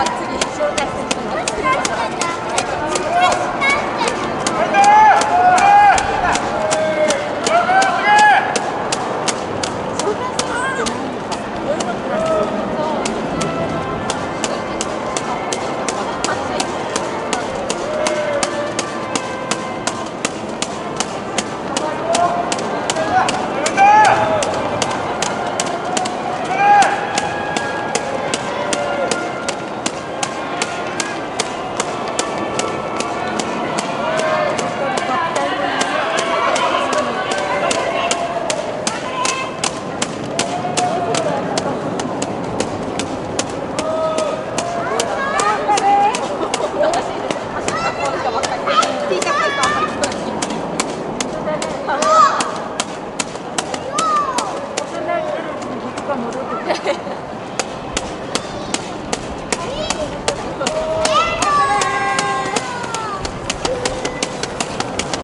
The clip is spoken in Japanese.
がっつり紹介していきます。 아까 모르겠